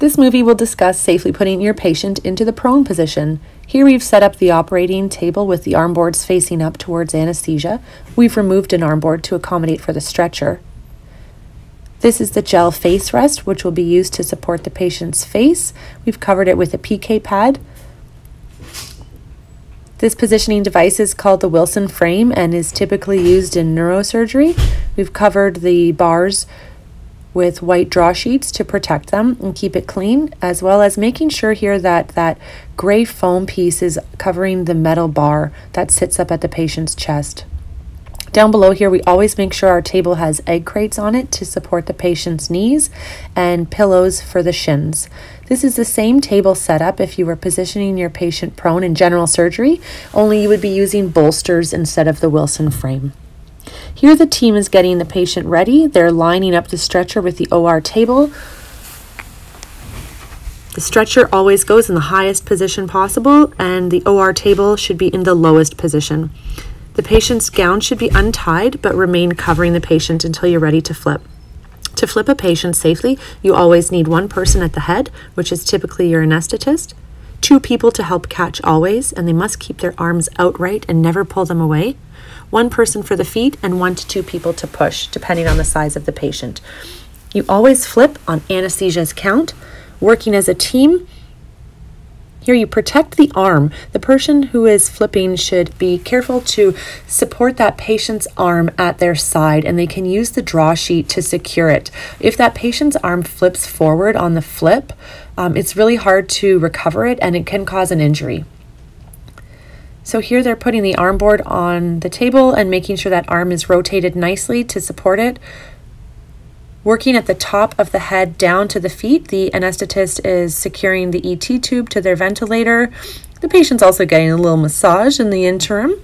This movie will discuss safely putting your patient into the prone position. Here we've set up the operating table with the arm boards facing up towards anesthesia. We've removed an arm board to accommodate for the stretcher. This is the gel face rest, which will be used to support the patient's face. We've covered it with a PK pad. This positioning device is called the Wilson frame and is typically used in neurosurgery. We've covered the bars with white draw sheets to protect them and keep it clean, as well as making sure here that that gray foam piece is covering the metal bar that sits up at the patient's chest. Down below here, we always make sure our table has egg crates on it to support the patient's knees and pillows for the shins. This is the same table setup if you were positioning your patient prone in general surgery, only you would be using bolsters instead of the Wilson frame. Here the team is getting the patient ready. They're lining up the stretcher with the OR table. The stretcher always goes in the highest position possible and the OR table should be in the lowest position. The patient's gown should be untied but remain covering the patient until you're ready to flip. To flip a patient safely, you always need one person at the head, which is typically your anesthetist, two people to help catch always, and they must keep their arms outright and never pull them away one person for the feet, and one to two people to push, depending on the size of the patient. You always flip on anesthesia's count, working as a team. Here you protect the arm. The person who is flipping should be careful to support that patient's arm at their side and they can use the draw sheet to secure it. If that patient's arm flips forward on the flip, um, it's really hard to recover it and it can cause an injury. So here they're putting the arm board on the table and making sure that arm is rotated nicely to support it. Working at the top of the head down to the feet, the anesthetist is securing the ET tube to their ventilator. The patient's also getting a little massage in the interim.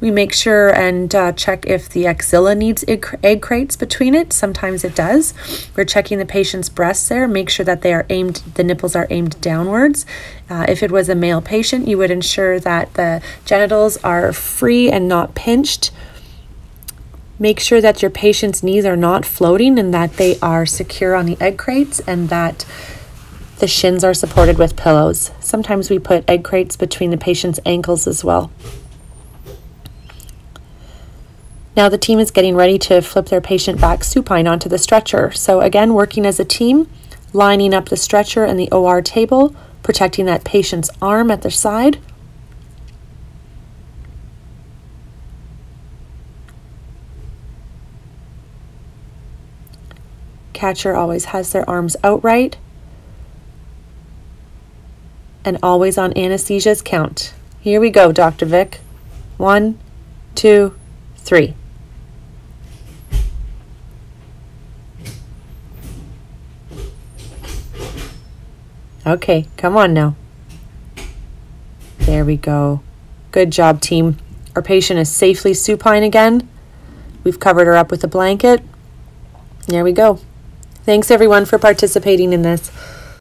We make sure and uh, check if the axilla needs egg crates between it. Sometimes it does. We're checking the patient's breasts there, make sure that they are aimed, the nipples are aimed downwards. Uh, if it was a male patient, you would ensure that the genitals are free and not pinched. Make sure that your patient's knees are not floating and that they are secure on the egg crates and that the shins are supported with pillows. Sometimes we put egg crates between the patient's ankles as well. Now the team is getting ready to flip their patient back supine onto the stretcher. So again, working as a team, lining up the stretcher and the OR table, protecting that patient's arm at their side. Catcher always has their arms outright and always on anesthesia's count. Here we go, Dr. Vic. One, two, three. Okay, come on now. There we go. Good job, team. Our patient is safely supine again. We've covered her up with a blanket. There we go. Thanks everyone for participating in this.